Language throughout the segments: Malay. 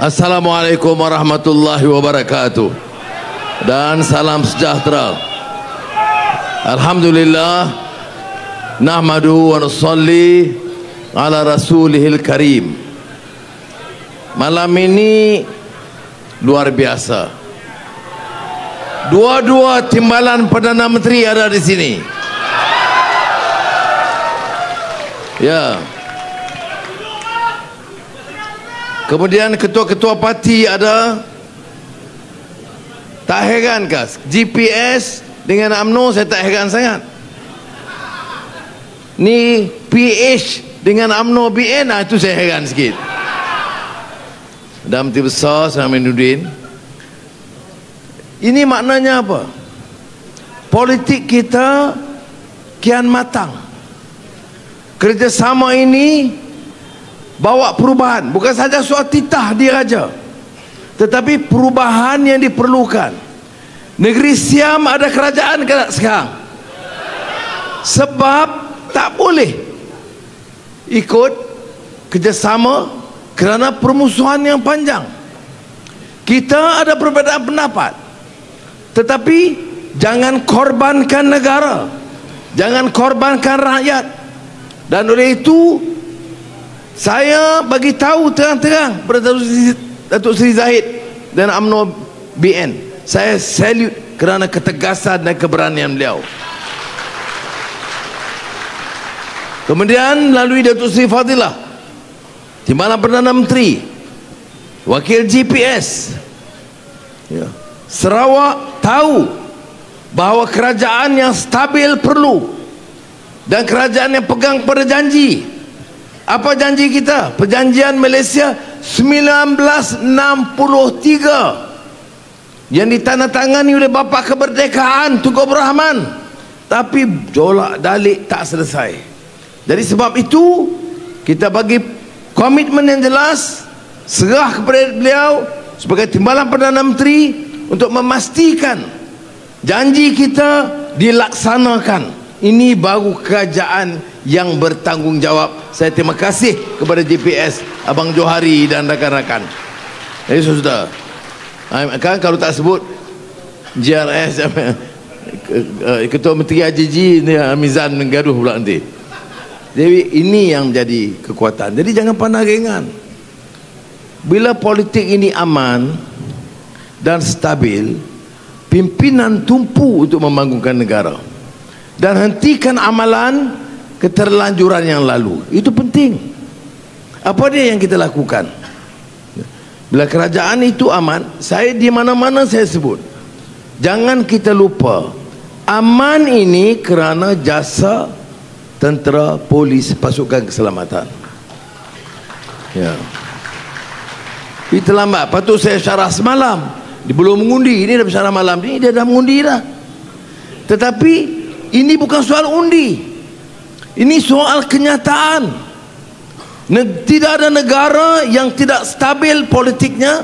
Assalamualaikum warahmatullahi wabarakatuh. Dan salam sejahtera. Alhamdulillah Nahmadu wa nusalli Ala rasulihil karim. Malam ini Luar biasa. Dua-dua timbalan Perdana Menteri ada di sini. Ya Kemudian ketua-ketua parti ada Tak heran ke? GPS dengan UMNO saya tak heran sangat. Ni PH dengan UMNO BN nah, itu saya heran sikit. Dan Menteri Besar Saminuddin Ini maknanya apa? Politik kita kian matang. Kerjasama ini bawa perubahan. Bukan saja soal titah diraja tetapi perubahan yang diperlukan. Negeri Siam ada kerajaan ke sekarang? Sebab tak boleh ikut kerjasama kerana permusuhan yang panjang. Kita ada perbezaan pendapat. Tetapi jangan korbankan negara. Jangan korbankan rakyat. Dan oleh itu saya bagi tahu terang-terang kepada Datuk Seri Zahid dan UMNO BN saya salute kerana ketegasan dan keberanian beliau kemudian melalui Datuk Seri Fadilah Timbalan Perdana Menteri Wakil GPS ya. Sarawak tahu bahawa kerajaan yang stabil perlu dan kerajaan yang pegang pada janji apa janji kita? Perjanjian Malaysia 1963 yang ditandatangani oleh bapa kemerdekaan Tunku Abdul tapi jolak dalik tak selesai. Jadi sebab itu kita bagi komitmen yang jelas serah kepada beliau sebagai timbalan Perdana Menteri untuk memastikan janji kita dilaksanakan ini baru kerajaan yang bertanggungjawab. Saya terima kasih kepada GPS Abang Johari dan rakan-rakan. Jadi sudah kan kalau tak sebut JRS Ketua Menteri AJJ ni Amizan gaduh pula nanti. Jadi ini yang menjadi kekuatan. Jadi jangan pandang ringan. Bila politik ini aman dan stabil pimpinan tumpu untuk membangunkan negara dan hentikan amalan keterlanjuran yang lalu. Itu penting. Apa dia yang kita lakukan? Bila kerajaan itu aman saya di mana-mana saya sebut. Jangan kita lupa aman ini kerana jasa tentera polis pasukan keselamatan. Ya. Ini terlambat patut saya syarah semalam. Dia belum mengundi. Ini dah syarah malam ini dia dah mengundi dah. Tetapi ini bukan soal undi. Ini soal kenyataan. Tidak ada negara yang tidak stabil politiknya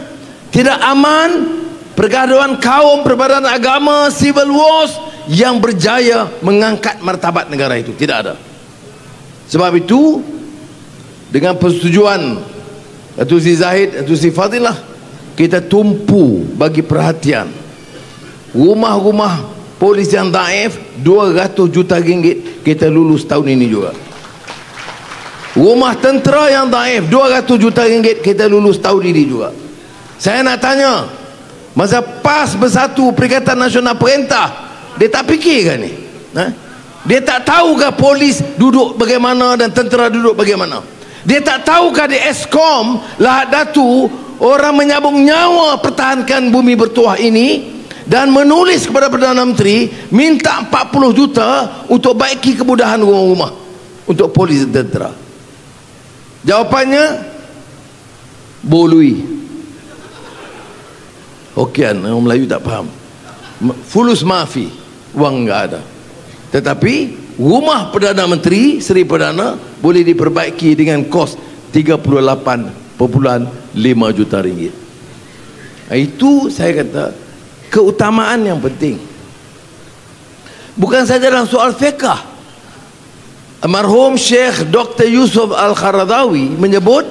tidak aman pergaduhan kaum perbedaan agama civil wars yang berjaya mengangkat martabat negara itu. Tidak ada. Sebab itu dengan persetujuan Datuk Sri Zahid Datuk Sri Fadilah kita tumpu bagi perhatian rumah-rumah polis yang daif 200 juta ringgit kita lulus tahun ini juga. Rumah tentera yang daif 200 juta ringgit kita lulus tahun ini juga. Saya nak tanya masa PAS bersatu Perikatan Nasional Perintah dia tak fikir kan ni? Ha? dia tak tahukah polis duduk bagaimana dan tentera duduk bagaimana? Dia tak tahukah di ESKOM Lahad Datu orang menyabung nyawa pertahankan bumi bertuah ini dan menulis kepada Perdana Menteri minta 40 juta untuk baiki kemudahan rumah-rumah untuk polis tentera. Jawapannya bolui Hokian orang Melayu tak faham. Fulus maafi wang enggak ada. Tetapi rumah Perdana Menteri Seri Perdana boleh diperbaiki dengan kos 38.5 juta ringgit. Itu saya kata keutamaan yang penting. Bukan saja dalam soal fiqah. Marhum Syekh Dr. Yusuf Al-Kharadawi menyebut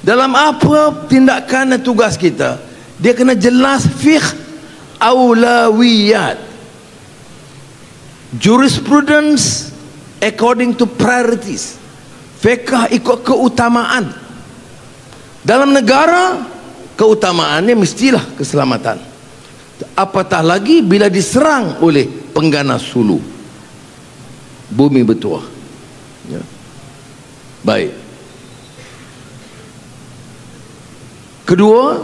dalam apa tindakan dan tugas kita dia kena jelas fiqh aulawiyat jurisprudence according to priorities. Fiqh ikut keutamaan. Dalam negara keutamaannya mestilah keselamatan apatah lagi bila diserang oleh pengganas hulu bumi bertuah ya. baik Kedua,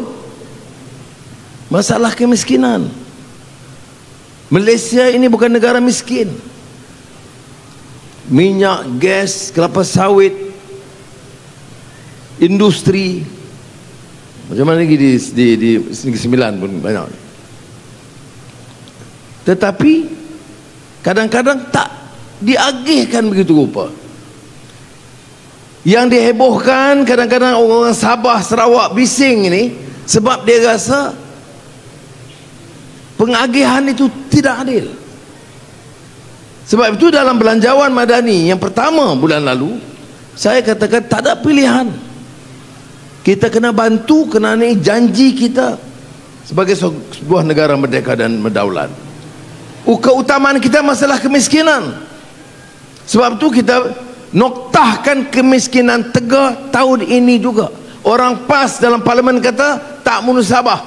masalah kemiskinan. Malaysia ini bukan negara miskin. Minyak, gas, kelapa sawit, industri, macam mana lagi di, di, di Negeri Sembilan pun banyak. Tetapi, kadang-kadang tak diagihkan begitu rupa. Yang dihebohkan kadang-kadang orang-orang Sabah Sarawak bising ini sebab dia rasa pengagihan itu tidak adil. Sebab itu dalam belanjawan madani yang pertama bulan lalu saya katakan tak ada pilihan. Kita kena bantu kerana ini janji kita sebagai sebuah negara merdeka dan berdaulat keutamaan kita masalah kemiskinan. Sebab itu kita noktahkan kemiskinan tegak tahun ini juga. Orang PAS dalam parlimen kata tak munasabah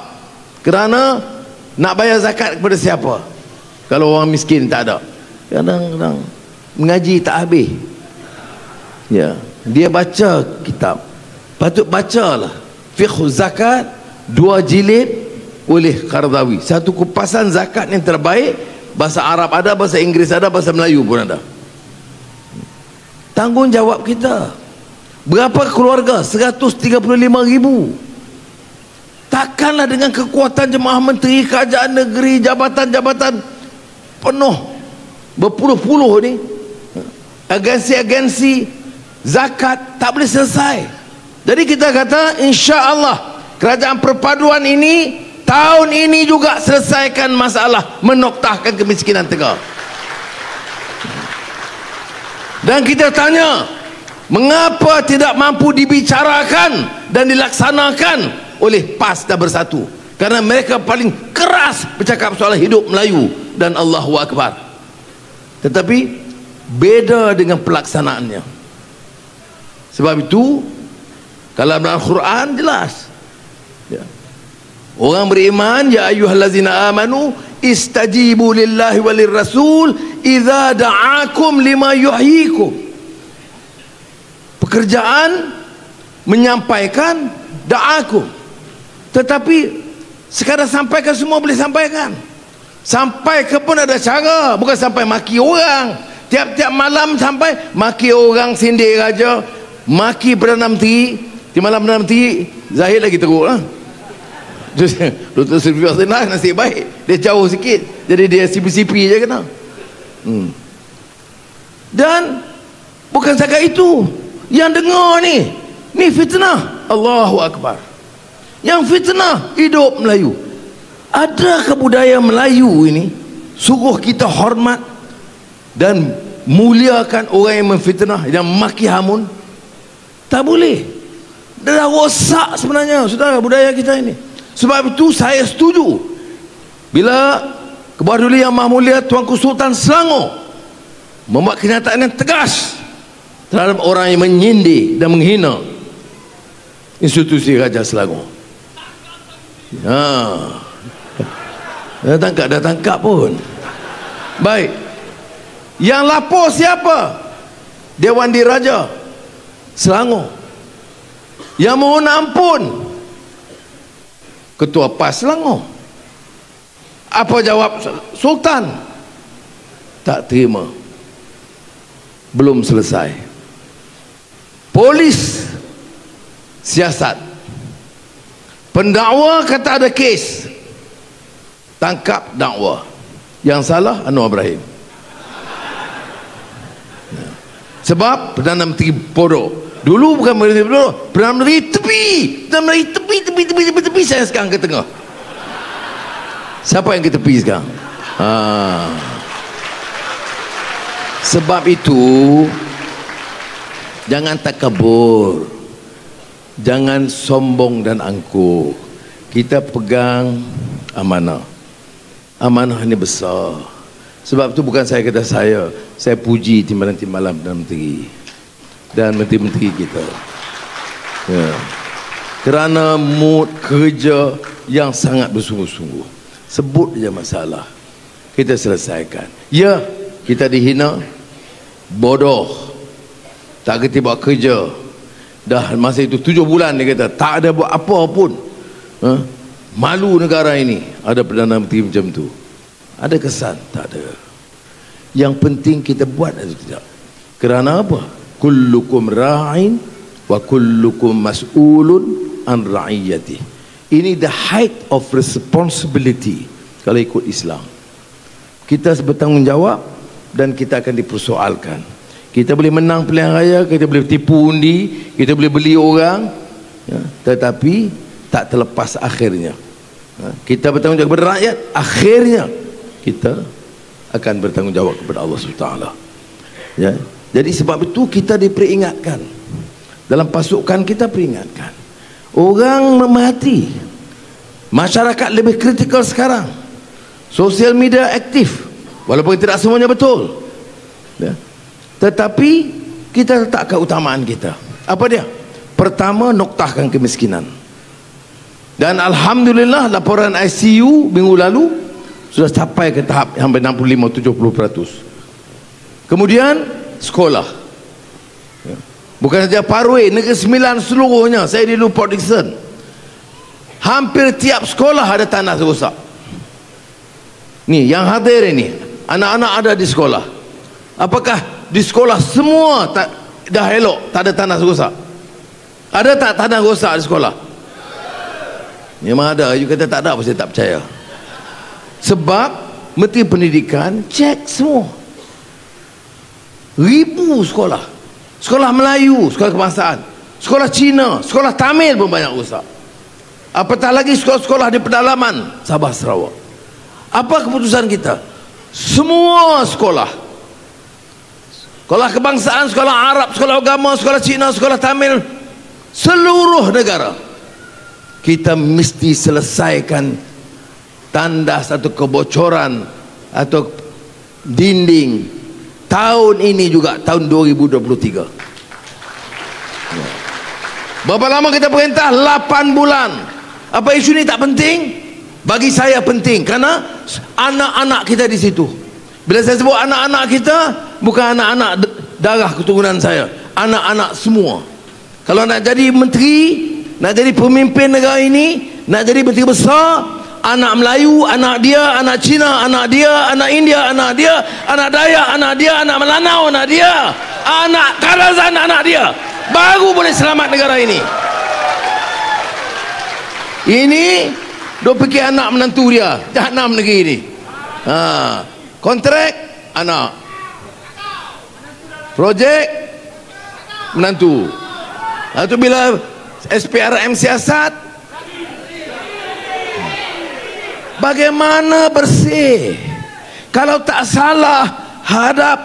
kerana nak bayar zakat kepada siapa? Kalau orang miskin tak ada. Kadang-kadang mengaji tak habis. Ya dia baca kitab. Patut bacalah. Fiqh zakat dua jilid oleh Qardawi satu kupasan zakat yang terbaik bahasa Arab ada bahasa Inggeris ada bahasa Melayu pun ada. Tanggungjawab kita. Berapa keluarga? 135 ribu. Takkanlah dengan kekuatan jemaah menteri kerajaan negeri jabatan-jabatan penuh. Berpuluh-puluh ni. Agensi-agensi zakat tak boleh selesai. Jadi kita kata insya Allah kerajaan perpaduan ini tahun ini juga selesaikan masalah menoktahkan kemiskinan tegak dan kita tanya mengapa tidak mampu dibicarakan dan dilaksanakan oleh PAS dan Bersatu? Karena mereka paling keras bercakap soal hidup Melayu dan Allahu Akbar. Tetapi beda dengan pelaksanaannya. Sebab itu kalau dalam Al-Quran jelas. Orang beriman ya ayuhallazina amanu istajibu lillahi walir rasul idza da'akum lima yuhyikum. Pekerjaan menyampaikan da'akum. Tetapi sekarang sampaikan semua boleh sampaikan. Sampai ke pun ada cara bukan sampai maki orang. Tiap-tiap malam sampai maki orang sindir raja maki Perdana Menteri. Di malam Perdana Menteri Zahid lagi teruk lah Dr. Sylvia senang nasib baik. Dia jauh sikit. Jadi dia sipi-sipi je kena. Hmm. dan bukan saja itu yang dengar ni ni fitnah. Allahu Akbar. Yang fitnah hidup Melayu. Ada kebudayaan Melayu ini suruh kita hormat dan muliakan orang yang memfitnah yang maki hamun? Tak boleh. Dah rosak sebenarnya saudara budaya kita ini sebab itu saya setuju bila Kebawah Duli Yang Maha Mulia Tuanku Sultan Selangor membuat kenyataan yang tegas terhadap orang yang menyindir dan menghina institusi Raja Selangor. Ha. Dah tangkap, dah tangkap pun. Baik. Yang lapor siapa? Dewan Diraja Selangor. Yang mohon ampun ketua PAS Selangor. Apa jawab Sultan? Tak terima. Belum selesai. Polis siasat. Pendakwa kata ada kes. Tangkap dakwa. Yang salah Anwar Ibrahim. Sebab Perdana Menteri bodoh Dulu bukan Menteri dulu, Perdana Menteri tepi. Perdana Menteri tepi, tepi, tepi, tepi, tepi. Saya sekarang ke tengah. Siapa yang ke tepi sekarang? Ha. Sebab itu, jangan tak kabur. jangan sombong dan angkuh kita pegang amanah amanah ini besar sebab itu bukan saya kata saya saya puji timbalan timbalan dan menteri dan menteri-menteri kita. Ya. kerana mood kerja yang sangat bersungguh-sungguh. Sebut je masalah. Kita selesaikan. Ya kita dihina. Bodoh. Tak kerti buat kerja. Dah masa itu tujuh bulan dia kata tak ada buat apa pun. Ha? malu negara ini. Ada Perdana Menteri macam tu. Ada kesan? Tak ada. Yang penting kita buat atau tidak. Kerana apa kullukum ra'in wa kullukum mas'ulun an ra'iyati ini the height of responsibility kalau ikut Islam kita bertanggungjawab dan kita akan dipersoalkan kita boleh menang pilihan raya, kita boleh tipu undi, kita boleh beli orang, ya, tetapi tak terlepas akhirnya. Ya, kita bertanggungjawab kepada rakyat, akhirnya kita akan bertanggungjawab kepada Allah SWT. Ya, jadi sebab itu kita diperingatkan. Dalam pasukan kita peringatkan. Orang memati. Masyarakat lebih kritikal sekarang. Sosial media aktif. Walaupun tidak semuanya betul. Ya. Tetapi kita letakkan utamaan kita. Apa dia? Pertama, noktahkan kemiskinan. Dan Alhamdulillah laporan ICU minggu lalu sudah sampai ke tahap yang 65-70%. Kemudian, sekolah. Bukan saja Parway, Negeri Sembilan seluruhnya. Saya di Port Dixon. Hampir tiap sekolah ada tanah rosak. Ni, yang hadir ini. Anak-anak ada di sekolah. Apakah di sekolah semua tak dah elok tak ada tanah rosak ada tak tanah rosak di sekolah memang ada you kata tak ada saya tak percaya sebab menteri pendidikan cek semua ribu sekolah. Sekolah Melayu sekolah kebangsaan. Sekolah Cina sekolah Tamil pun banyak rosak. Apatah lagi sekolah-sekolah di pedalaman Sabah Sarawak. Apa keputusan kita? Semua sekolah. Sekolah kebangsaan, sekolah Arab, sekolah agama, sekolah Cina, sekolah Tamil, seluruh negara. Kita mesti selesaikan tandas atau kebocoran atau dinding tahun ini juga tahun 2023. Berapa lama kita perintah? 8 bulan. Apa isu ini tak penting? Bagi saya penting karena anak-anak kita di situ. Bila saya sebut anak-anak kita, bukan anak-anak darah keturunan saya. Anak-anak semua. Kalau nak jadi menteri, nak jadi pemimpin negara ini, nak jadi menteri besar, anak Melayu, anak dia, anak Cina, anak dia, anak India, anak dia, anak Dayak, anak dia, anak Melanau, anak dia, anak Karazan, anak dia. Baru boleh selamat negara ini. Ini, dia fikir anak menantu dia. Jahannam negeri ini. Haa kontrak anak projek menantu atau bila SPRM siasat bagaimana bersih? Kalau tak salah hadap.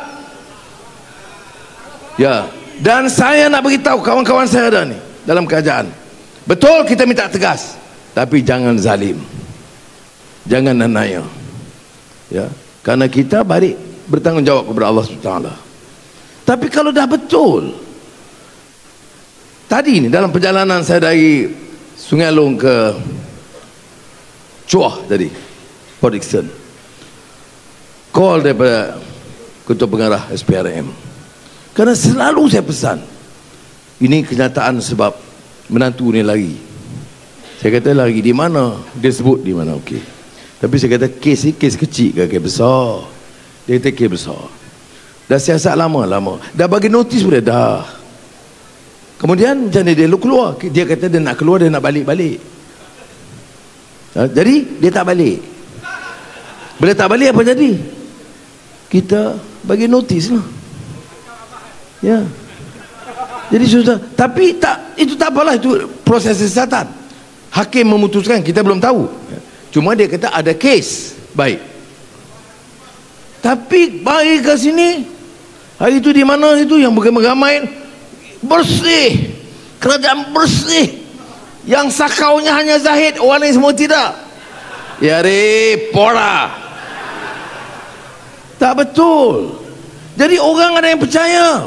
Ya. Dan saya nak beritahu kawan-kawan saya ada ni dalam kerajaan. Betul kita minta tegas tapi jangan zalim. Jangan nanaya. Ya. Karena kita balik bertanggungjawab kepada Allah SWT. Tapi kalau dah betul, tadi ni dalam perjalanan saya dari Sungai Long ke Cuah tadi, Port Dixon, call daripada Ketua Pengarah SPRM. Karena selalu saya pesan, ini kenyataan sebab menantu ni lagi. Saya kata lagi di mana? Dia sebut di mana? Okey. Tapi saya kata kes ni kes kecil ke kes besar. Dia kata kes besar. Dah siasat lama lama. Dah bagi notis pun dah. Kemudian macam ni dia lu keluar. Dia kata dia nak keluar dia nak balik-balik. Ha, jadi dia tak balik. Bila tak balik apa jadi? Kita bagi notis lah. Ya. Jadi susah. Tapi tak itu tak apalah itu proses kesihatan. Hakim memutuskan kita belum tahu. Cuma dia kata ada kes. Baik. Tapi bagi ke sini hari itu di mana itu yang beramai-ramai bersih. kerajaan bersih yang sakaunya hanya Zahid orang lain semua tidak. Ya repora tak betul. Jadi orang ada yang percaya.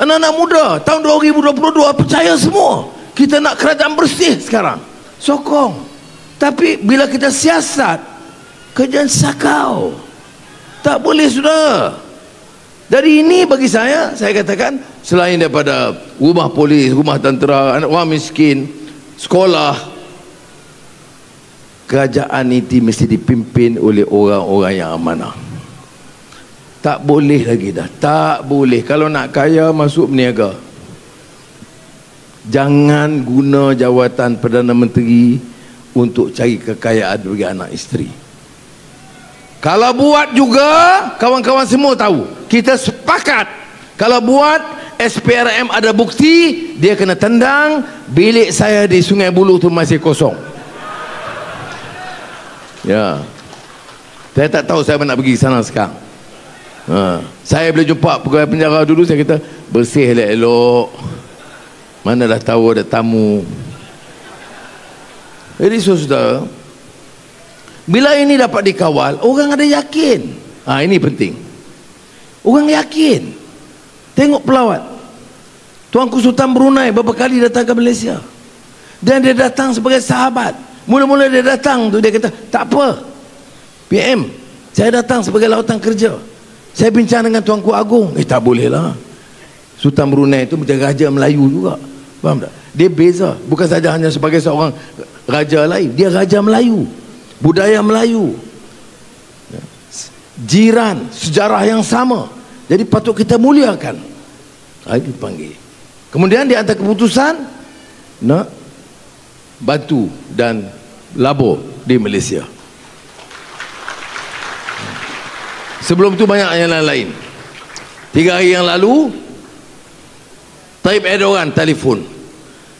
Anak-anak muda tahun 2022 percaya semua. Kita nak kerajaan bersih sekarang. Sokong. Tapi bila kita siasat kerajaan sakau. Tak boleh sudah. Dari ini bagi saya saya katakan selain daripada rumah polis rumah tentera anak orang miskin sekolah. Kerajaan ini mesti dipimpin oleh orang-orang yang amanah. Tak boleh lagi dah. Tak boleh. Kalau nak kaya masuk berniaga. Jangan guna jawatan Perdana Menteri untuk cari kekayaan bagi anak isteri. Kalau buat juga kawan-kawan semua tahu. Kita sepakat. Kalau buat SPRM ada bukti dia kena tendang bilik saya di Sungai Buloh tu masih kosong ya saya tak tahu saya nak pergi sana sekarang ha. saya boleh jumpa pegawai penjara dulu saya kata bersih elok-elok mana dah tahu ada tamu jadi saudara bila ini dapat dikawal, orang ada yakin. Ha, ini penting. Orang yakin. Tengok pelawat. Tuanku Sultan Brunei beberapa kali datang ke Malaysia. Dan dia datang sebagai sahabat. Mula-mula dia datang tu dia kata, tak apa. PM, saya datang sebagai lautan kerja. Saya bincang dengan Tuanku Agung. Eh tak boleh lah. Sultan Brunei itu macam Raja Melayu juga. Faham tak? Dia beza. Bukan saja hanya sebagai seorang Raja lain. Dia Raja Melayu budaya Melayu jiran sejarah yang sama jadi patut kita muliakan itu panggil kemudian di antara keputusan nak bantu dan labor di Malaysia. Sebelum itu banyak yang lain-lain. Tiga hari yang lalu Taib Erdogan telefon.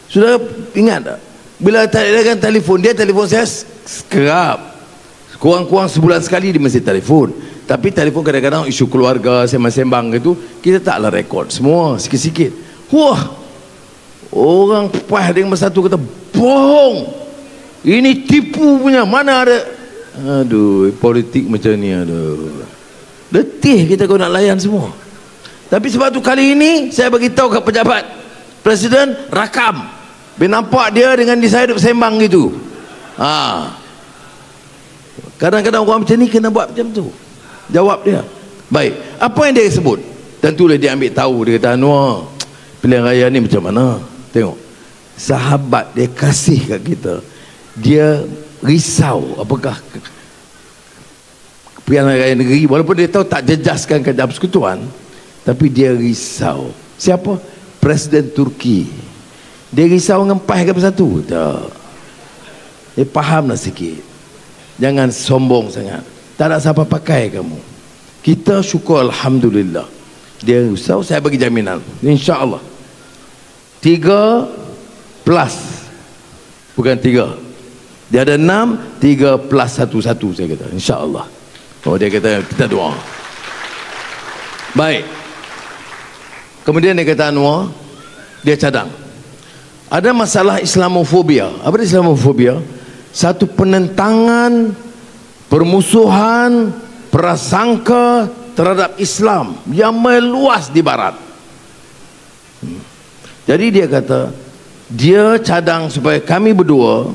Sudah ingat tak? Bila Taib Erdogan telefon dia telefon saya kerap kurang-kurang sebulan sekali dia mesti telefon. Tapi telefon kadang-kadang isu keluarga sembang-sembang gitu kita taklah rekod semua sikit-sikit wah orang pah dengan satu kata bohong. Ini tipu punya mana ada? Aduh politik macam ni aduh. Letih kita kau nak layan semua. Tapi sebab tu kali ini saya bagi tahu ke pejabat presiden rakam. Biar nampak dia dengan dia saya duduk sembang gitu. Ha. kadang-kadang orang macam ni kena buat macam tu. Jawab dia. Baik apa yang dia sebut? Tentulah dia ambil tahu dia kata Anwar pilihan raya ni macam mana? Tengok. Sahabat dia kasih kat kita. Dia risau apakah pilihan raya negeri walaupun dia tahu tak jejaskan kerja persekutuan tapi dia risau. Siapa? Presiden Turki. Dia risau dengan PAS ke bersatu tak. Dia fahamlah sikit. Jangan sombong sangat. Tak ada siapa pakai kamu. Kita syukur Alhamdulillah dia risau saya bagi jaminan. insyaAllah tiga plus. Bukan tiga. Dia ada enam tiga plus satu satu saya kata. insyaAllah oh dia kata kita doa baik. Kemudian dia kata Anwar dia cadang. Ada masalah Islamofobia. Apa Islamofobia? Satu penentangan permusuhan prasangka terhadap Islam yang meluas di barat. Hmm. jadi dia kata dia cadang supaya kami berdua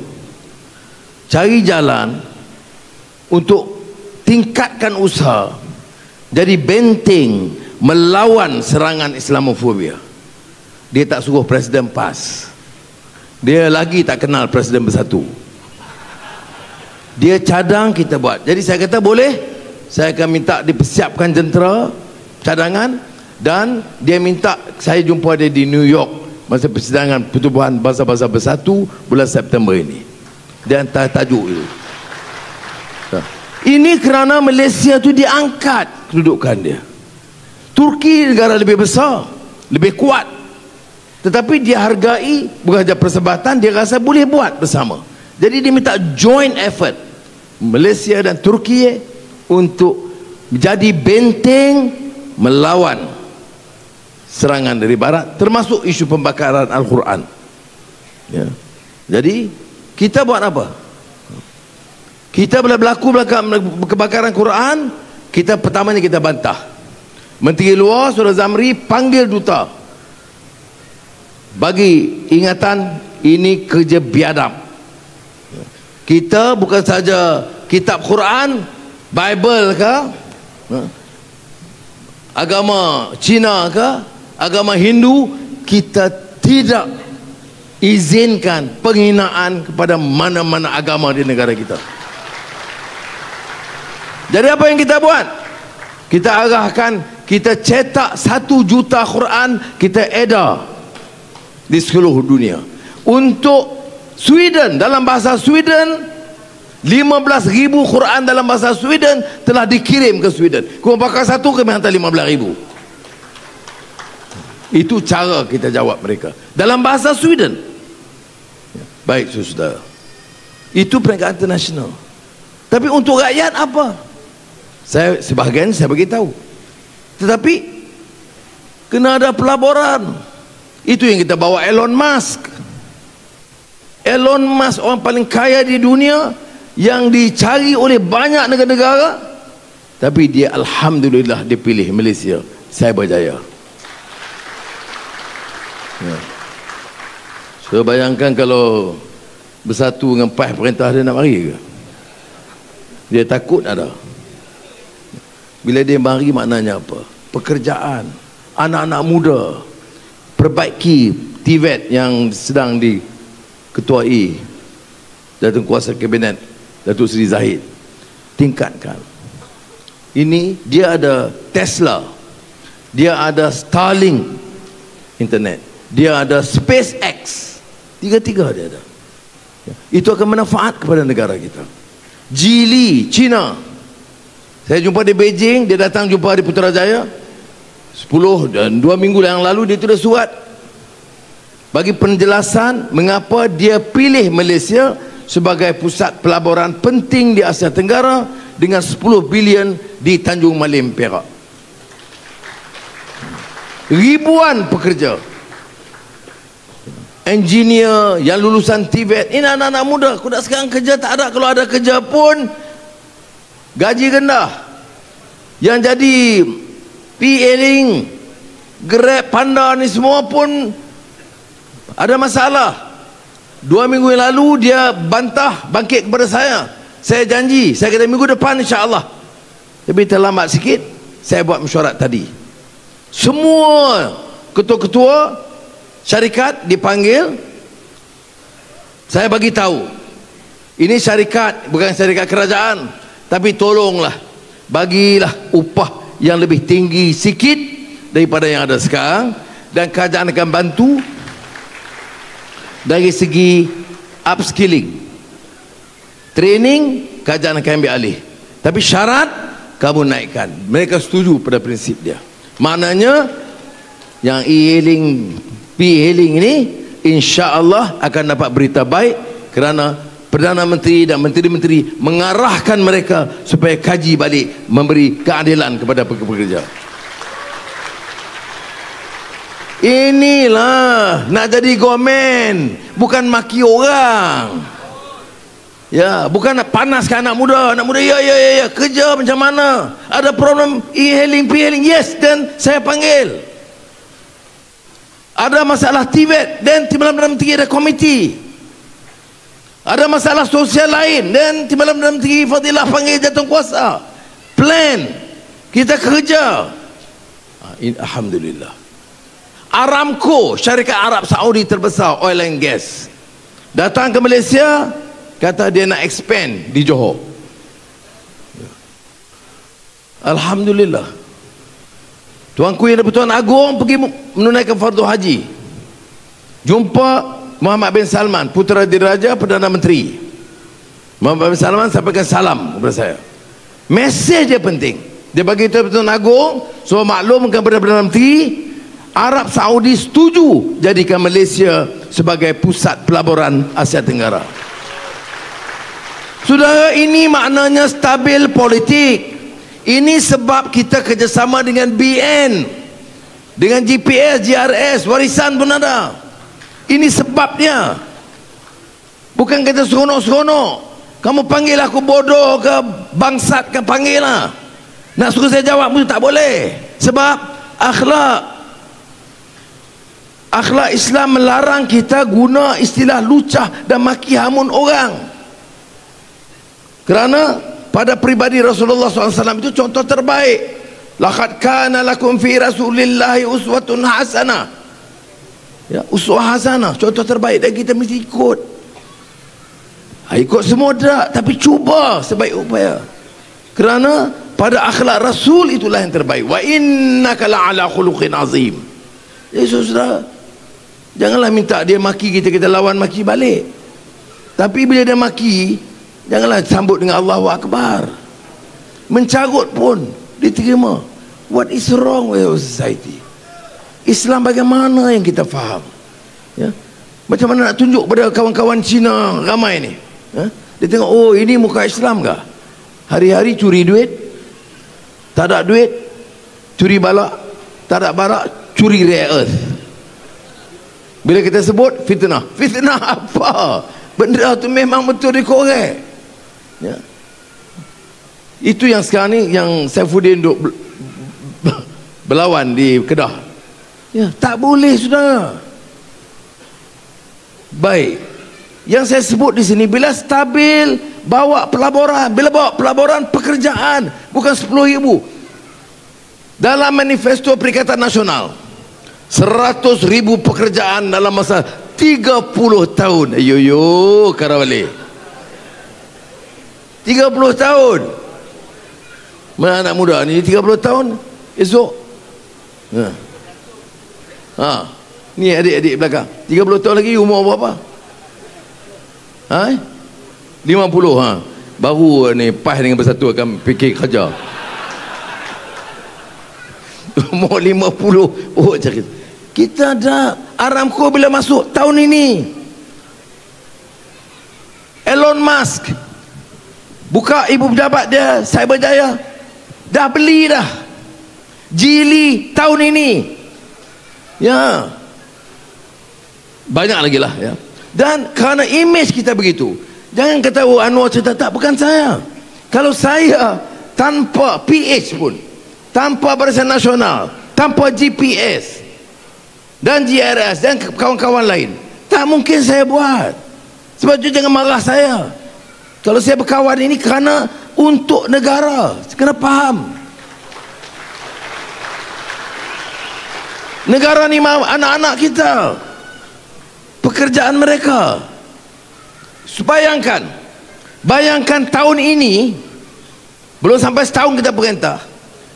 cari jalan untuk tingkatkan usaha jadi benteng melawan serangan Islamofobia. Dia tak suruh presiden PAS. Dia lagi tak kenal presiden bersatu. Dia cadang kita buat. Jadi saya kata boleh saya akan minta dipersiapkan jentera cadangan dan dia minta saya jumpa dia di New York masa persidangan pertubuhan bangsa-bangsa bersatu bulan September ini. Hantar tajuk itu. Ini kerana Malaysia tu diangkat kedudukan dia. Turki negara lebih besar lebih kuat. Tetapi dia hargai bukan saja persebatan dia rasa boleh buat bersama. Jadi dia minta joint effort Malaysia dan Turki untuk menjadi benteng melawan serangan dari barat termasuk isu pembakaran Al-Quran. Ya. jadi kita buat apa? Kita bila berlaku kebakaran Quran kita pertamanya kita bantah. Menteri Luar Surah Zamri panggil duta. Bagi ingatan ini kerja biadab. Kita bukan saja kitab Quran Bible ke? Ha? agama Cina ke? Agama Hindu? Kita tidak izinkan penghinaan kepada mana-mana agama di negara kita. Jadi apa yang kita buat? Kita arahkan kita cetak satu juta Quran kita edar di seluruh dunia. Untuk Sweden dalam bahasa Sweden 15 ribu Quran dalam bahasa Sweden telah dikirim ke Sweden. Kau pakai satu kami hantar 15 ribu? Itu cara kita jawab mereka. Dalam bahasa Sweden. Baik saudara itu peringkat internasional. Tapi untuk rakyat apa? Saya sebahagian saya bagi tahu. Tetapi kena ada pelaburan. Itu yang kita bawa Elon Musk. Elon Musk orang paling kaya di dunia yang dicari oleh banyak negara-negara tapi dia Alhamdulillah dipilih Malaysia. Saya berjaya. Ya. so bayangkan kalau bersatu dengan PAH perintah dia nak mari ke? Dia takut ada. Bila dia mari maknanya apa? Pekerjaan. Anak-anak muda. Perbaiki TVET yang sedang diketuai Datuk Kuasa Kabinet Datuk Seri Zahid. Tingkatkan. Ini dia ada Tesla. Dia ada Starlink internet. Dia ada SpaceX. Tiga-tiga dia ada. Itu akan manfaat kepada negara kita. Geely China. Saya jumpa di Beijing dia datang jumpa di Putrajaya. 10 dan 2 minggu yang lalu dia tulis surat. Bagi penjelasan mengapa dia pilih Malaysia sebagai pusat pelaburan penting di Asia Tenggara dengan 10 bilion di Tanjung Malim Perak. Ribuan pekerja. Engineer yang lulusan Tibet. Ini anak-anak muda aku nak sekarang kerja tak ada. Kalau ada kerja pun gaji rendah. Yang jadi P-Ailing Grab Panda ni semua pun ada masalah Dua minggu yang lalu dia bantah bangkit kepada saya. Saya janji, saya kata minggu depan insya-Allah. Tapi terlambat sikit, saya buat mesyuarat tadi. Semua ketua-ketua syarikat dipanggil. Saya bagi tahu. Ini syarikat bukan syarikat kerajaan, tapi tolonglah bagilah upah yang lebih tinggi sikit daripada yang ada sekarang dan kerajaan akan bantu dari segi upskilling training kajian akan ambil alih. Tapi syarat kamu naikkan. Mereka setuju pada prinsip dia. Maknanya yang e-hailing p-hailing ini insya-Allah akan dapat berita baik kerana Perdana Menteri dan Menteri-Menteri mengarahkan mereka supaya kaji balik memberi keadilan kepada pekerja. Inilah nak jadi gomen, bukan maki orang. Ya, bukan nak panaskan anak muda, anak muda ya ya ya ya kerja macam mana? Ada problem e-hailing, p-hailing. Yes, dan saya panggil. Ada masalah TVET dan Timbalan Perdana Menteri ada komiti. Ada masalah sosial lain dan Timbalan Perdana Menteri Fadilah panggil jatuh kuasa. Plan. Kita kerja. Ah, Alhamdulillah. Aramco syarikat Arab Saudi terbesar oil and gas. Datang ke Malaysia kata dia nak expand di Johor. Alhamdulillah. Tuanku yang Tuan Agung pergi menunaikan fardu haji. Jumpa Muhammad bin Salman putera diraja Perdana Menteri. Muhammad bin Salman sampaikan salam kepada saya. Mesej dia penting. Dia bagi tahu Tuan Agung so maklumkan kepada Perdana Menteri Arab Saudi setuju jadikan Malaysia sebagai pusat pelaburan Asia Tenggara. Saudara, ini maknanya stabil politik. Ini sebab kita kerjasama dengan BN. dengan GPS, GRS, warisan pun ada. Ini sebabnya. Bukan kata seronok-seronok. Kamu panggil aku bodoh ke bangsat ke panggil lah. Nak suruh saya jawab pun tak boleh. Sebab akhlak. Akhlak Islam melarang kita guna istilah lucah dan maki hamun orang. Kerana pada pribadi Rasulullah SAW itu contoh terbaik. Laqad kana lakum fi Rasulillahi uswatun hasanah. Ya, uswah hasanah, contoh terbaik dan kita mesti ikut. Ha, ikut semua tak, tapi cuba sebaik upaya. Kerana pada akhlak Rasul itulah yang terbaik. Wa innaka la'ala khuluqin azim. Jadi saudara, janganlah minta dia maki kita, kita lawan maki balik. Tapi bila dia maki, janganlah sambut dengan Allahu Akbar. Mencarut pun diterima. What is wrong with our society? Islam bagaimana yang kita faham? Ya? Macam mana nak tunjuk pada kawan-kawan Cina ramai ni? Ya? Dia tengok, oh ini muka Islam ke? Hari-hari curi duit, tak ada duit, curi balak, tak ada balak, curi rare earth. Bila kita sebut, fitnah. Fitnah apa? Benda tu memang betul dikorek. Ya? Itu yang sekarang ni, yang Saifuddin duk berlawan di Kedah. Ya, tak boleh sudah. Baik. Yang saya sebut di sini bila stabil bawa pelaburan, bila bawa pelaburan pekerjaan bukan 10 ribu. Dalam manifesto Perikatan Nasional 100 ribu pekerjaan dalam masa 30 tahun. Ayo yo Karawali. 30 tahun. Mana anak muda ni 30 tahun esok Ha. Ha. Ni adik-adik belakang. 30 tahun lagi umur berapa? Ha? 50 ha. Baru ni pas dengan bersatu akan fikir kerja. umur 50. Oh cakap. Kita dah Aramco bila masuk tahun ini. Elon Musk buka ibu pejabat dia Cyberjaya dah beli dah Jili tahun ini. Ya. Banyak lagi lah ya. Dan kerana image kita begitu. Jangan kata oh Anwar cerita tak bukan saya. Kalau saya tanpa PH pun, tanpa Barisan Nasional, tanpa GPS dan GRS dan kawan-kawan lain, tak mungkin saya buat. Sebab itu jangan marah saya. Kalau saya berkawan ini kerana untuk negara, kena faham. negara ni anak-anak kita. Pekerjaan mereka. Bayangkan. Bayangkan tahun ini. Belum sampai setahun kita perintah.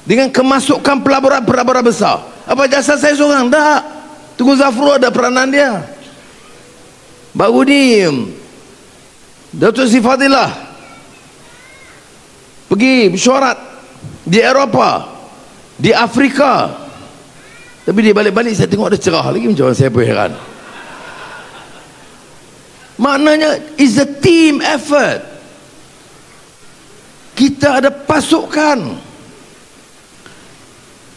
Dengan kemasukan pelaburan-pelaburan besar. Apa jasa saya seorang? Tak tunggu Zafru ada peranan dia baru ni Datuk Sifadillah pergi mesyuarat di Eropah di Afrika tapi dia balik-balik saya tengok ada cerah lagi macam saya pun heran. Maknanya is a team effort. Kita ada pasukan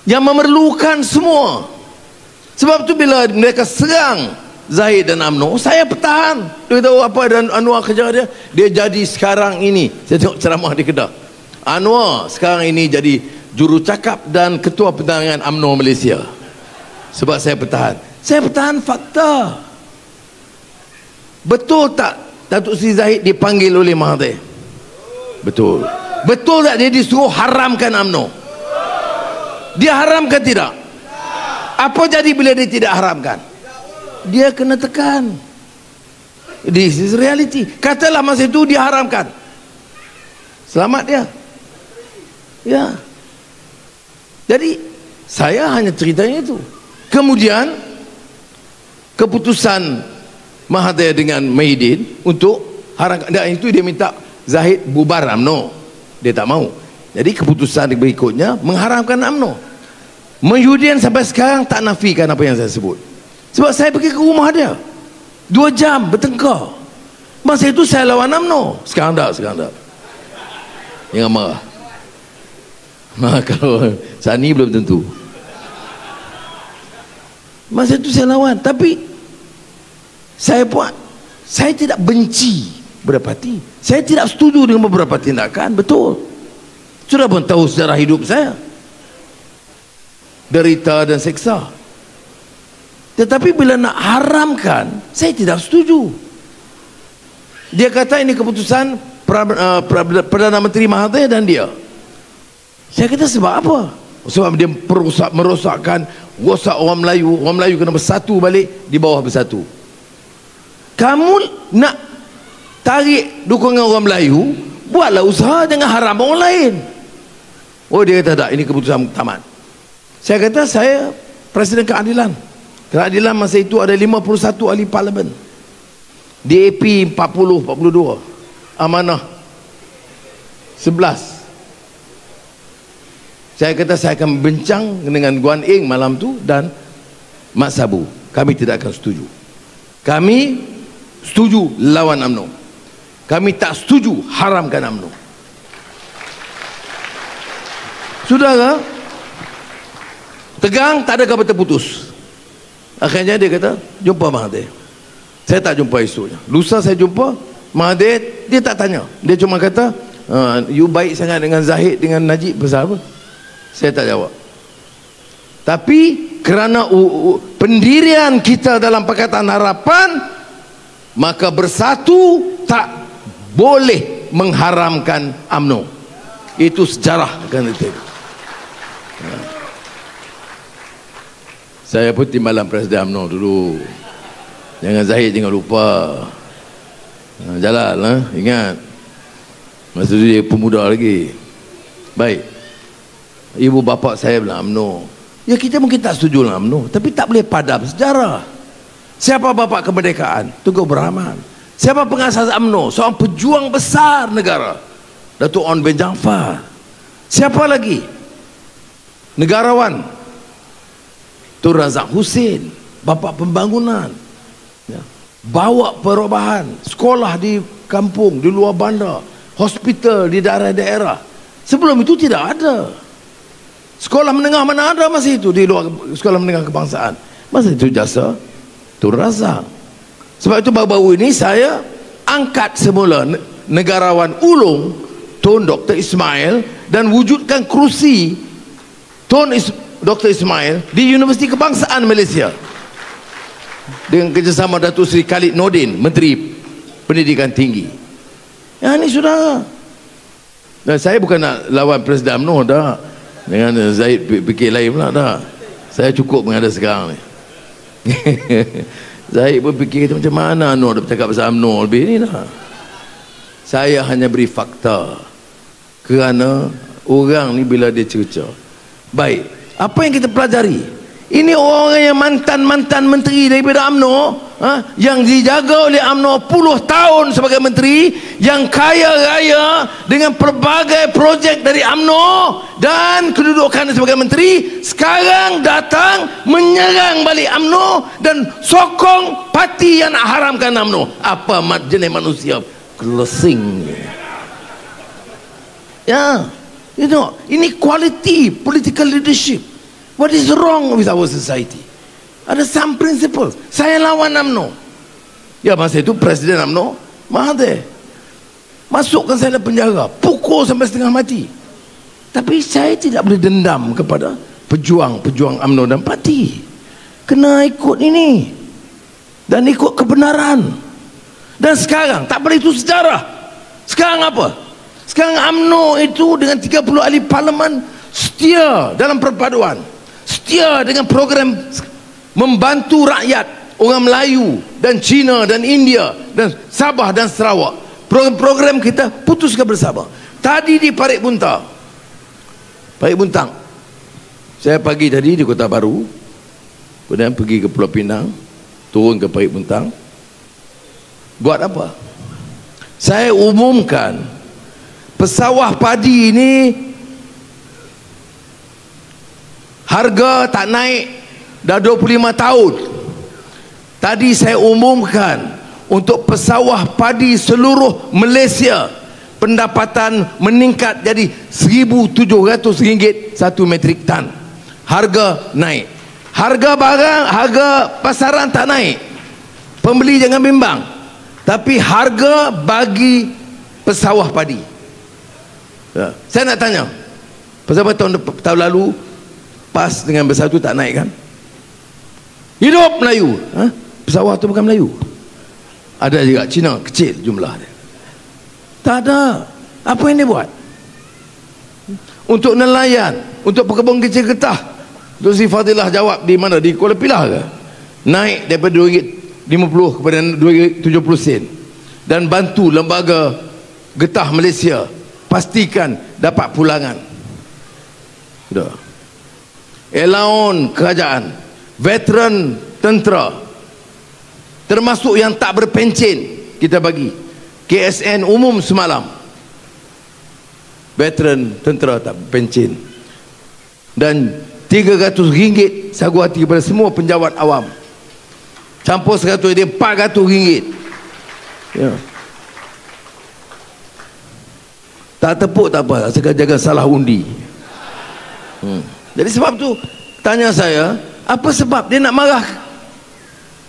yang memerlukan semua. Sebab tu bila mereka serang Zahid dan Amno, saya pertahan. Dia tahu apa dan Anwar kerja dia. Dia jadi sekarang ini. Saya tengok ceramah di Kedah. Anwar sekarang ini jadi juru cakap dan ketua pertahanan Amno Malaysia sebab saya bertahan saya bertahan fakta betul tak Datuk Sri Zahid dipanggil oleh Mahathir betul betul tak dia disuruh haramkan UMNO dia haramkan tidak apa jadi bila dia tidak haramkan? Dia kena tekan. This is reality. Katalah masa itu dia haramkan. Selamat dia. Ya. Jadi saya hanya ceritanya itu. Kemudian keputusan Mahathir dengan Mahidin untuk haramkan. Dan itu dia minta Zahid bubar UMNO dia tak mau. Jadi keputusan berikutnya mengharamkan UMNO Mahidin sampai sekarang tak nafikan apa yang saya sebut sebab saya pergi ke rumah dia dua jam bertengkar masa itu saya lawan UMNO sekarang tak sekarang tak jangan marah Nah, kalau Sani belum tentu Masa itu saya lawan. Tapi saya buat, saya tidak benci beberapa parti. Saya tidak setuju dengan beberapa tindakan. Betul. Sudah pun tahu sejarah hidup saya. Derita dan seksa. Tetapi bila nak haramkan, saya tidak setuju. Dia kata ini keputusan uh, Perdana Menteri Mahathir dan dia. Saya kata sebab apa? Sebab dia perusak, merosakkan rosak orang Melayu. Orang Melayu kena bersatu balik di bawah bersatu. Kamu nak tarik dukungan orang Melayu, buatlah usaha dengan haram orang lain. Oh dia kata tak, ini keputusan tamat. Saya kata saya Presiden Keadilan. Keadilan masa itu ada 51 ahli parlimen. DAP 40, 42. Amanah 11. Saya kata saya akan bincang dengan Guan Eng malam tu dan Mak Sabu. Kami tidak akan setuju. Kami setuju lawan UMNO. Kami tak setuju haramkan UMNO. Saudara, tegang tak ada kata putus. Akhirnya dia kata, jumpa Mahathir. Saya tak jumpa esoknya. Lusa saya jumpa, Mahathir, dia tak tanya. Dia cuma kata, uh, you baik sangat dengan Zahid, dengan Najib, besar apa? Saya tak jawab. Tapi kerana pendirian kita dalam Pakatan Harapan maka bersatu tak boleh mengharamkan AMNO. Itu sejarah kan itu. Saya pun timbalan Presiden AMNO dulu. Jangan Zahid jangan lupa. Jalan lah, ingat. Masa tu dia pemuda lagi. Baik. Ibu bapa saya bilang UMNO ya kita mungkin tak setuju dengan UMNO tapi tak boleh padam sejarah. Siapa bapa kemerdekaan? Tunku Berahman siapa pengasas UMNO seorang pejuang besar negara. Datuk On Ben Jaafar. Siapa lagi? Negarawan Tun Razak Hussein bapa pembangunan ya. bawa perubahan sekolah di kampung di luar bandar hospital di daerah-daerah sebelum itu tidak ada Sekolah menengah mana ada masa itu di luar sekolah menengah kebangsaan. Masa itu jasa Tun Razak. Sebab itu baru-baru ini saya angkat semula negarawan ulung Tun Dr. Ismail dan wujudkan kerusi Tun Is Dr. Ismail di Universiti Kebangsaan Malaysia. Dengan kerjasama Datuk Seri Khalid Nordin, Menteri Pendidikan Tinggi. Ya ini sudah. Dan saya bukan nak lawan Presiden UMNO dah. Dengan Zaid fikir lain pula tak Saya cukup mengada sekarang ni Zaid pun fikir macam mana Nur dia bercakap pasal UMNO lebih ni lah Saya hanya beri fakta Kerana Orang ni bila dia cerca Baik Apa yang kita pelajari? Ini orang yang mantan-mantan menteri daripada UMNO ha, yang dijaga oleh UMNO puluh tahun sebagai menteri yang kaya raya dengan pelbagai projek dari UMNO dan kedudukan sebagai menteri sekarang datang menyerang balik UMNO dan sokong parti yang nak haramkan UMNO. Apa jenis manusia? Closing ya you know, ini quality political leadership What is wrong with our society? Ada some principles. Saya lawan UMNO. Ya masa itu Presiden UMNO Mahathir. Masukkan saya dalam penjara. Pukul sampai setengah mati. Tapi saya tidak boleh dendam kepada pejuang-pejuang UMNO dan parti. Kena ikut ini. Dan ikut kebenaran. Dan sekarang, tak boleh itu sejarah. Sekarang apa? Sekarang UMNO itu dengan 30 ahli parlimen setia dalam perpaduan setia dengan program membantu rakyat orang Melayu dan Cina dan India dan Sabah dan Sarawak. Program-program kita putuskan bersama. Tadi di Parik Buntang Parik Buntang saya pagi tadi di Kota Baru kemudian pergi ke Pulau Pinang turun ke Parik Buntang. Buat apa? Saya umumkan pesawah padi ini harga tak naik dah 25 tahun. Tadi saya umumkan untuk pesawah padi seluruh Malaysia pendapatan meningkat jadi RM1,700 satu metrik tan. Harga naik. Harga barang harga pasaran tak naik. Pembeli jangan bimbang. Tapi harga bagi pesawah padi. Ya. saya nak tanya pasal tahun, tahun lalu pas dengan bersatu tak naik kan? Hidup Melayu ha? pesawah tu bukan Melayu. Ada juga Cina kecil jumlah dia. Tak ada. Apa yang dia buat? Untuk nelayan untuk pekebun kecil getah. Untuk si Fadilah jawab di mana? Di Kuala Pilah ke? Naik daripada RM2.50 kepada RM2.70 sen. Dan bantu lembaga getah Malaysia pastikan dapat pulangan. Sudah elaun kerajaan veteran tentera termasuk yang tak berpencen kita bagi. KSN umum semalam. Veteran tentera tak pencin dan 300 ringgit sagu hati kepada semua penjawat awam. Campur 100 dia 400 ringgit ya. tak tepuk tak apa saya jaga salah undi. Hmm. Jadi sebab tu tanya saya apa sebab dia nak marah?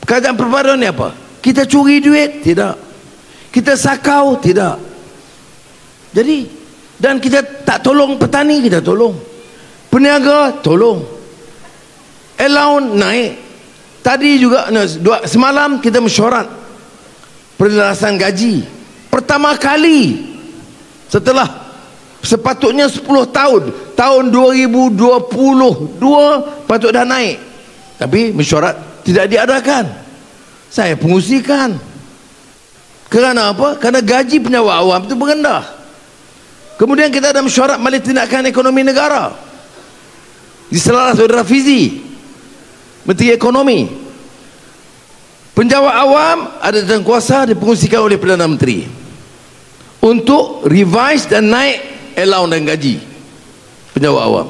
Kerajaan perpaduan ni apa? Kita curi duit? Tidak. Kita sakau? Tidak. Jadi dan kita tak tolong petani kita tolong. Peniaga tolong. Allowance naik. Tadi juga dua, semalam kita mesyuarat perjelasan gaji. Pertama kali setelah sepatutnya 10 tahun tahun 2022 patut dah naik tapi mesyuarat tidak diadakan saya pengusikan kerana apa? kerana gaji penyewa awam itu berendah Kemudian kita ada mesyuarat malik tindakan ekonomi negara. Di selaras saudara Fizi. Menteri Ekonomi. Penjawat awam ada dalam kuasa dipengungsikan oleh Perdana Menteri. Untuk revise dan naik allowance dan gaji. Penjawat awam.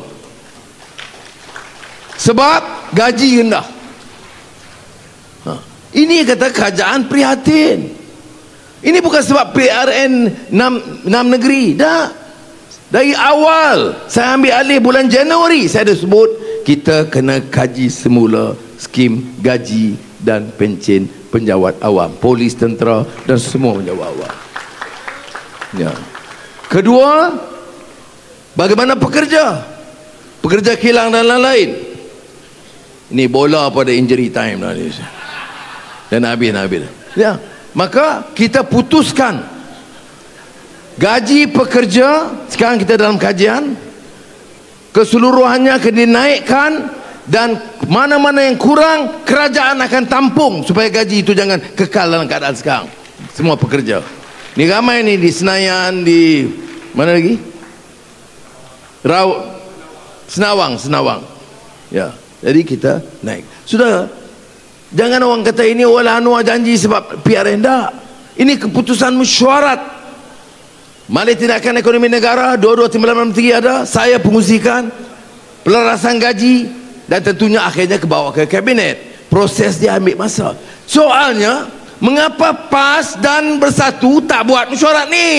Sebab gaji rendah. Ha. Ini kata kerajaan prihatin. Ini bukan sebab PRN 6, 6 negeri. Dah. Dari awal saya ambil alih bulan Januari saya ada sebut kita kena kaji semula skim gaji dan pencen penjawat awam, polis tentera dan semua penjawat awam. Ya. Kedua, bagaimana pekerja? Pekerja kilang dan lain-lain. Ini bola pada injury time lah ni. Dan habis habis. Ya. Maka kita putuskan gaji pekerja sekarang kita dalam kajian keseluruhannya akan dinaikkan dan mana-mana yang kurang kerajaan akan tampung supaya gaji itu jangan kekal dalam keadaan sekarang semua pekerja ni ramai ni di Senayan di mana lagi Rau Senawang Senawang. Ya. Jadi kita naik. Sudah jangan orang kata ini wala Anwar janji sebab PRN tak ini keputusan mesyuarat. Malik Tindakan Ekonomi Negara Dua-dua timbalan menteri ada Saya pengusikan Pelarasan gaji Dan tentunya akhirnya ke bawah ke kabinet. Proses dia ambil masa. Soalnya Mengapa PAS dan Bersatu Tak buat mesyuarat ni?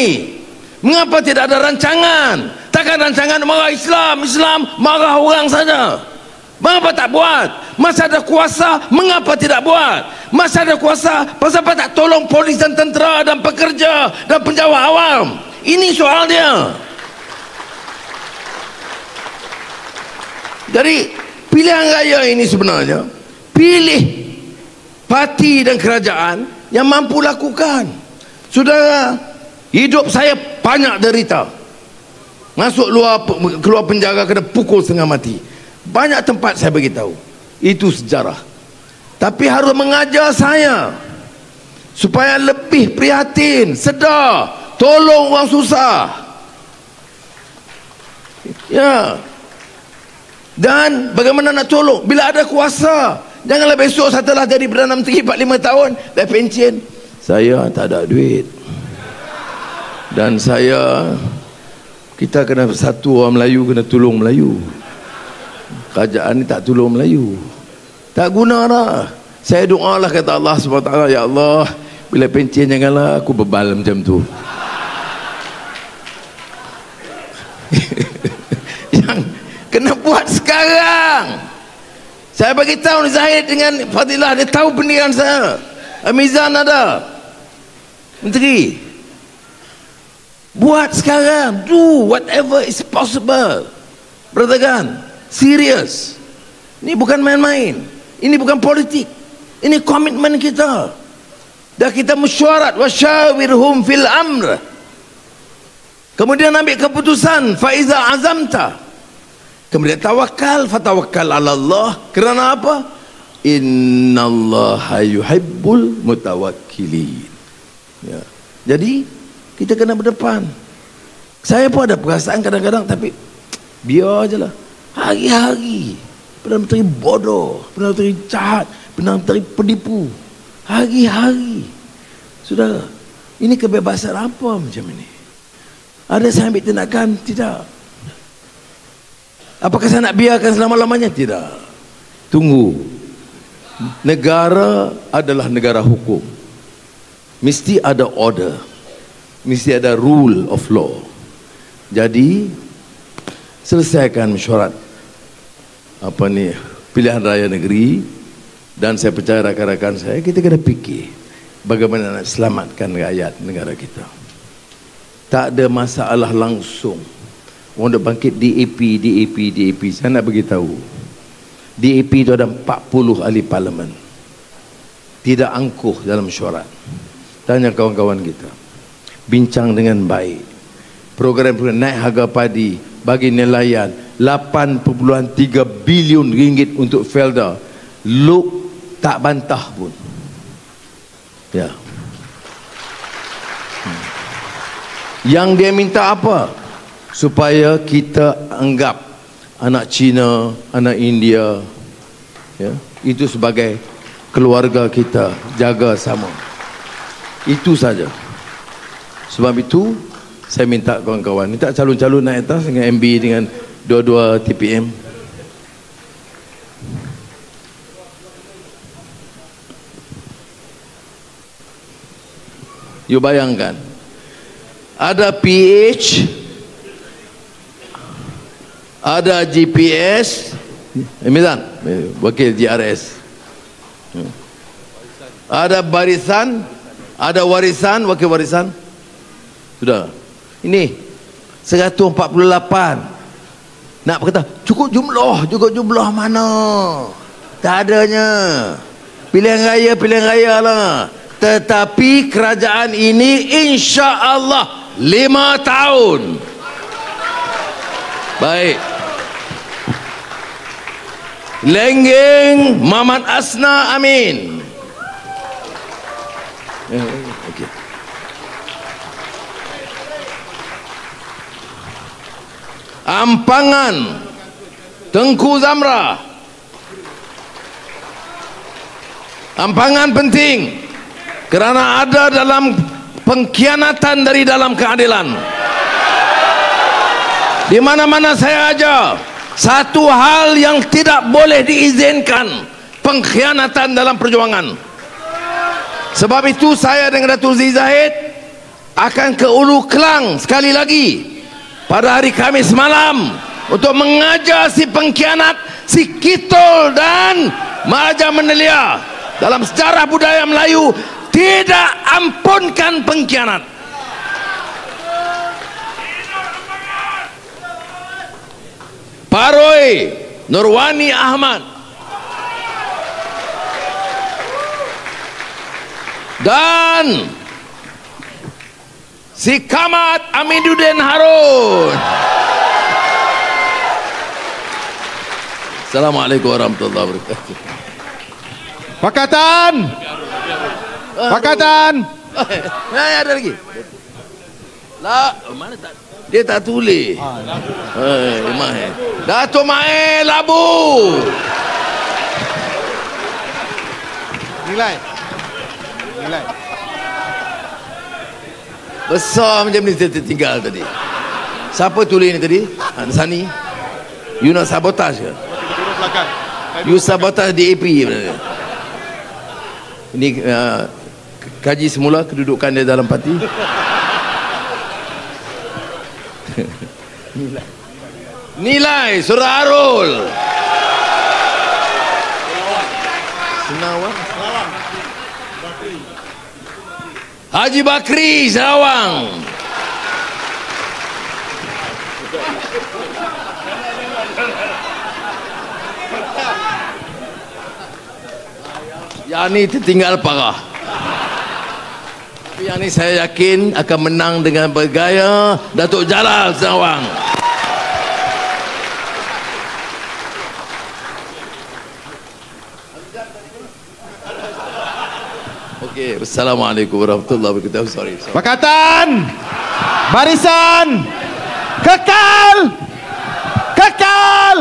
Mengapa tidak ada rancangan Takkan rancangan marah Islam Islam marah orang saja Mengapa tak buat Masa ada kuasa Mengapa tidak buat Masa ada kuasa Pasal apa tak tolong polis dan tentera Dan pekerja Dan penjawat awam ini soal dia. Jadi pilihan raya ini sebenarnya pilih parti dan kerajaan yang mampu lakukan. Saudara, hidup saya banyak derita. Masuk luar keluar penjara kena pukul setengah mati. Banyak tempat saya beritahu. Itu sejarah. Tapi harus mengajar saya supaya lebih prihatin, sedar tolong orang susah ya dan bagaimana nak tolong bila ada kuasa janganlah besok setelah jadi Perdana Menteri 4-5 tahun dah pencen saya tak ada duit dan saya kita kena satu orang Melayu kena tolong Melayu kerajaan ni tak tolong Melayu tak guna lah saya doa lah kata Allah SWT Ya Allah bila pencen janganlah aku bebal macam tu yang kena buat sekarang Saya bagi tahu ni Zahid dengan Fadilah dia tahu pendidikan saya. Amizan ada. Menteri. Buat sekarang. Do whatever is possible. Brother Gan. Serius. Ini bukan main-main. Ini bukan politik. Ini komitmen kita. Dan kita mesyuarat. Wasyawirhum fil amr. Kemudian ambil keputusan. Faiza azamta. Kemudian tawakal, fatawakal ala Allah. Kerana apa? Inna Allah yuhibbul mutawakkilin. Ya. Jadi, kita kena berdepan. Saya pun ada perasaan kadang-kadang, tapi biar aja lah. Hari-hari. Pernah Menteri bodoh. Pernah Menteri jahat. Pernah Menteri penipu. Hari-hari. Saudara, ini kebebasan apa macam ini? Ada saya ambil tindakan? Tidak. Apakah saya nak biarkan selama-lamanya? Tidak. Tunggu. Negara adalah negara hukum. Mesti ada order. Mesti ada rule of law. Jadi, selesaikan mesyuarat apa ni pilihan raya negeri dan saya percaya rakan-rakan saya kita kena fikir bagaimana nak selamatkan rakyat negara kita tak ada masalah langsung Orang nak bangkit DAP, DAP, DAP. Saya nak beritahu. DAP itu ada 40 ahli parlimen. Tidak angkuh dalam syuarat. Tanya kawan-kawan kita. Bincang dengan baik. Program-program naik harga padi bagi nelayan 8.3 bilion ringgit untuk Felda. Look tak bantah pun. Ya. Hmm. Yang dia minta apa? supaya kita anggap anak Cina, anak India ya, itu sebagai keluarga kita, jaga sama. Itu saja. Sebab itu saya minta kawan-kawan, minta calon-calon naik atas dengan MB dengan dua-dua TPM. You bayangkan ada PH ada GPS Emizan wakil GRS ada barisan ada warisan wakil warisan sudah. Ini 148 nak berkata cukup jumlah cukup jumlah mana? Tak adanya. Pilihan raya pilihan raya lah. Tetapi kerajaan ini insya Allah lima tahun. Baik. Lenggeng Mamat Asna Amin. Okay. Ampangan Tengku Zamra. Ampangan penting kerana ada dalam pengkhianatan dari dalam keadilan. Di mana-mana saya ajar satu hal yang tidak boleh diizinkan pengkhianatan dalam perjuangan sebab itu saya dengan Datuk Zee Zahid akan ke Ulu Kelang sekali lagi pada hari Kamis malam untuk mengajar si pengkhianat si Kitol dan Maja Menelia dalam sejarah budaya Melayu tidak ampunkan pengkhianat. Paroi Nurwani Ahmad. Dan si Kamat Amiduddin Harun Assalamualaikum warahmatullahi wabarakatuh Pakatan Pakatan Nah, ada lagi Lah, mana tak dia tak tulis. Eh, Mae. Datuk Mae Labu. Nilai. Nilai. Besar macam ni tertinggal tadi. Siapa tulis ni tadi? Ha, Sani. You nak sabotaj ke? You sabotaj DAP sebenarnya. Ini uh, kaji semula kedudukan dia dalam parti. nilai nilai surah arul Senawang. Haji Bakri Sarawang. Yang ni tertinggal parah. Tapi yang ni saya yakin akan menang dengan bergaya Datuk Jalal Sarawang. Okey, Assalamualaikum warahmatullahi wabarakatuh. Sorry. sorry. Pakatan. Barisan. Kekal. Kekal.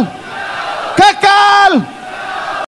Kekal.